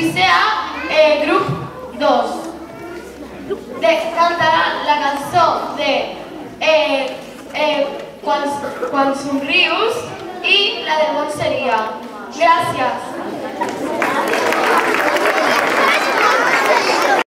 6è eh, grup 2. De, cantaran la cançó de eh, eh, quan, quan somrius i la del món seria.